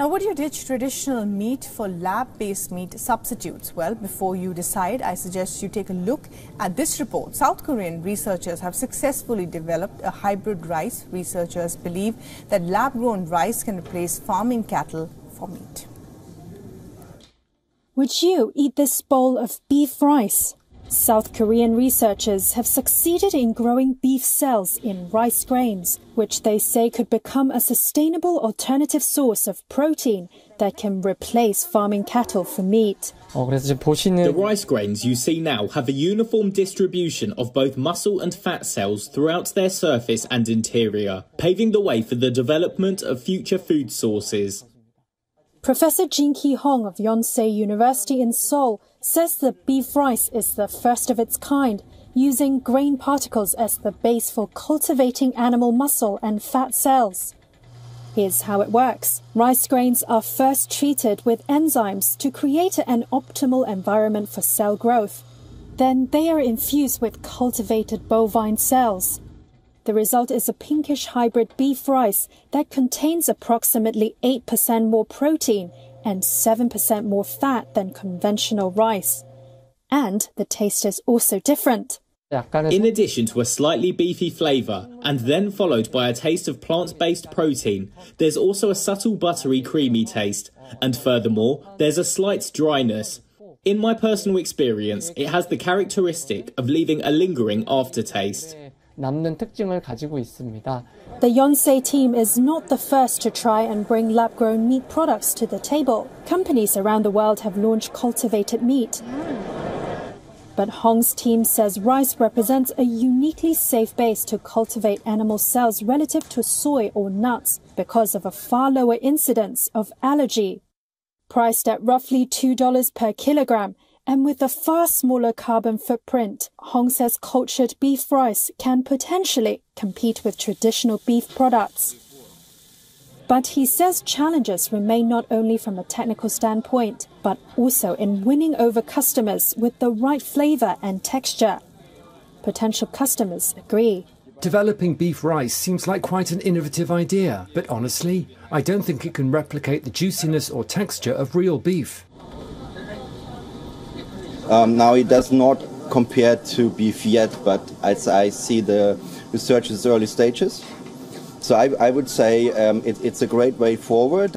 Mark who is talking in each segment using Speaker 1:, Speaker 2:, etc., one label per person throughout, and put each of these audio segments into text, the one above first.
Speaker 1: Now, would you ditch traditional meat for lab-based meat substitutes? Well, before you decide, I suggest you take a look at this report. South Korean researchers have successfully developed a hybrid rice. Researchers believe that lab-grown rice can replace farming cattle for meat.
Speaker 2: Would you eat this bowl of beef rice? South Korean researchers have succeeded in growing beef cells in rice grains, which they say could become a sustainable alternative source of protein that can replace farming cattle for meat.
Speaker 3: The rice grains you see now have a uniform distribution of both muscle and fat cells throughout their surface and interior, paving the way for the development of future food sources.
Speaker 2: Professor Jin Ki Hong of Yonsei University in Seoul says the beef rice is the first of its kind, using grain particles as the base for cultivating animal muscle and fat cells. Here's how it works. Rice grains are first treated with enzymes to create an optimal environment for cell growth. Then they are infused with cultivated bovine cells. The result is a pinkish hybrid beef rice that contains approximately 8% more protein and 7% more fat than conventional rice. And the taste is also different.
Speaker 3: In addition to a slightly beefy flavour, and then followed by a taste of plant based protein, there's also a subtle buttery creamy taste. And furthermore, there's a slight dryness. In my personal experience, it has the characteristic of leaving a lingering aftertaste.
Speaker 4: 남는 특징을 가지고 있습니다.
Speaker 2: The Yonsei team is not the first to try and bring lab grown meat products to the table. Companies around the world have launched cultivated meat. But Hong's team says rice represents a uniquely safe base to cultivate animal cells relative to soy or nuts because of a far lower incidence of allergy. Priced at roughly $2 per kilogram, and with a far smaller carbon footprint, Hong says cultured beef rice can potentially compete with traditional beef products. But he says challenges remain not only from a technical standpoint, but also in winning over customers with the right flavor and texture. Potential customers agree.
Speaker 5: Developing beef rice seems like quite an innovative idea, but honestly, I don't think it can replicate the juiciness or texture of real beef.
Speaker 6: Um, now it does not compare to beef yet, but as I see the research is early stages. So I, I would say um, it, it's a great way forward.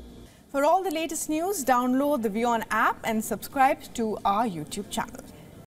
Speaker 1: For all the latest news, download the WION app and subscribe to our YouTube channel.